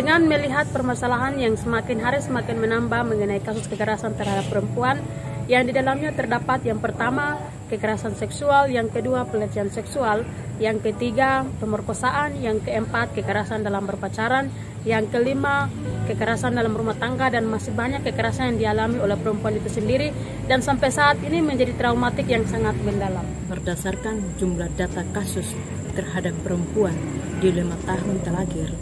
Dengan melihat permasalahan yang semakin hari semakin menambah mengenai kasus kekerasan terhadap perempuan, yang di dalamnya terdapat yang pertama kekerasan seksual, yang kedua pelecehan seksual, yang ketiga pemerkosaan, yang keempat kekerasan dalam berpacaran, yang kelima kekerasan dalam rumah tangga dan masih banyak kekerasan yang dialami oleh perempuan itu sendiri dan sampai saat ini menjadi traumatik yang sangat mendalam. Berdasarkan jumlah data kasus terhadap perempuan di lima tahun terakhir,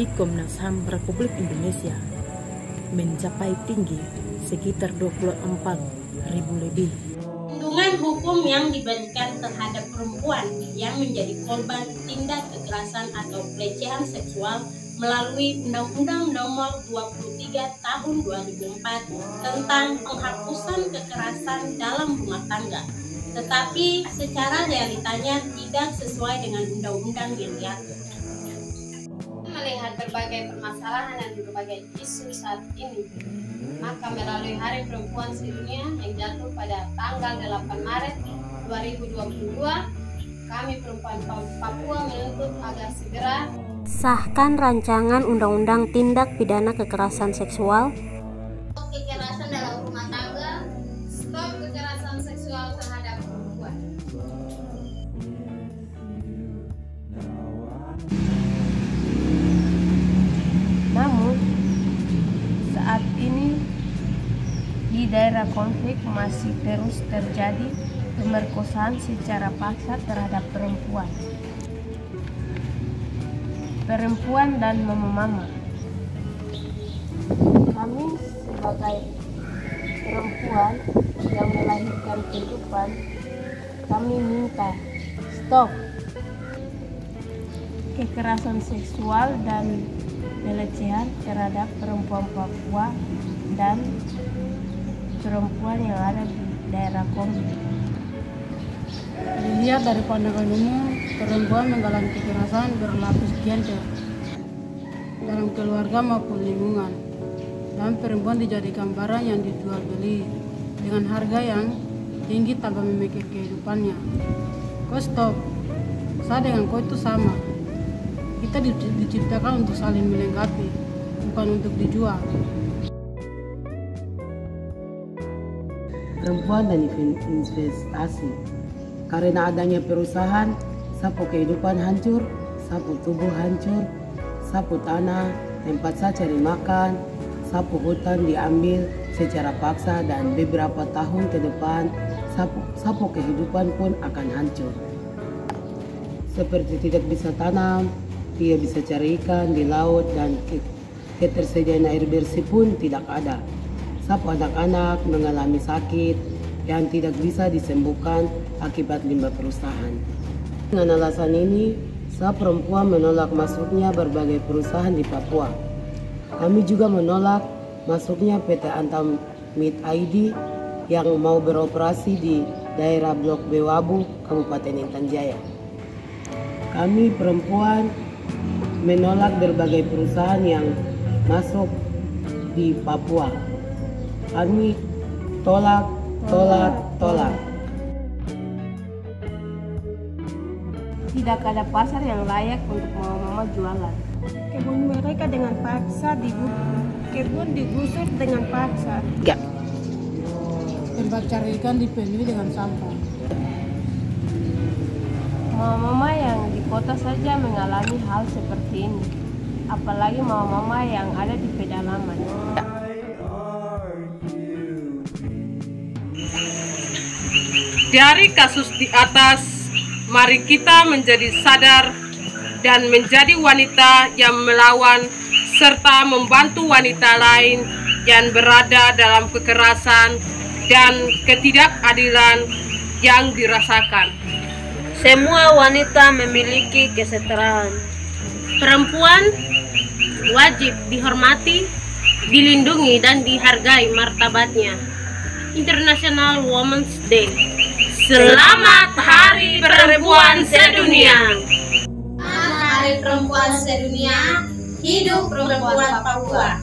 di Komnas HAM Republik Indonesia mencapai tinggi sekitar 24 ribu lebih. Perlindungan hukum yang diberikan terhadap perempuan yang menjadi korban tindak kekerasan atau pelecehan seksual melalui Undang-Undang Nomor 23 Tahun 2004 tentang penghapusan kekerasan dalam rumah tangga. Tetapi secara realitanya tidak sesuai dengan undang-undang yang diatur melihat berbagai permasalahan dan berbagai isu saat ini, maka melalui Hari Perempuan Sedunia yang jatuh pada tanggal 8 Maret 2022, kami perempuan Papua menuntut agar segera sahkan rancangan Undang-Undang Tindak Pidana Kekerasan Seksual di daerah konflik masih terus terjadi pemerkosaan secara paksa terhadap perempuan. Perempuan dan mama-mama. Kami sebagai perempuan yang melahirkan kehidupan, kami minta stop kekerasan seksual dan pelecehan terhadap perempuan Papua dan perempuan yang ada di daerah konflik. Dilihat dari pandangan umum, perempuan mengalami kekerasan berlapis gender dalam keluarga maupun lingkungan. Dan perempuan dijadikan barang yang dijual beli dengan harga yang tinggi tanpa memikir kehidupannya. Kau stop, saya dengan kau itu sama. Kita diciptakan untuk saling melengkapi, bukan untuk dijual. Perempuan dan investasi. Karena adanya perusahaan, sapu kehidupan hancur, sapu tubuh hancur, sapu tanah, tempat saya cari makan, sapu hutan diambil secara paksa dan beberapa tahun ke depan sapu, sapu kehidupan pun akan hancur. Seperti tidak bisa tanam, tidak bisa cari ikan di laut dan ketersediaan air bersih pun tidak ada. Sapu anak-anak mengalami sakit yang tidak bisa disembuhkan akibat limbah perusahaan. Dengan alasan ini, saya perempuan menolak masuknya berbagai perusahaan di Papua. Kami juga menolak masuknya PT Antam Meat ID yang mau beroperasi di daerah Blok Bewabu, Kabupaten Intan Jaya. Kami perempuan menolak berbagai perusahaan yang masuk di Papua. Kami tolak, tolak, tolak. Tidak ada pasar yang layak untuk mama-mama jualan. Kebun mereka dengan paksa digusur, kebun digusur dengan paksa. Ya. Tempat cari ikan dipenuhi dengan sampah. Mama-mama yang di kota saja mengalami hal seperti ini. Apalagi mama-mama yang ada di pedalaman. Dari kasus di atas, mari kita menjadi sadar dan menjadi wanita yang melawan serta membantu wanita lain yang berada dalam kekerasan dan ketidakadilan yang dirasakan. Semua wanita memiliki kesetaraan. Perempuan wajib dihormati, dilindungi, dan dihargai martabatnya. International Women's Day. Selamat Hari Perempuan Sedunia. Hari Perempuan Sedunia, hidup perempuan Papua.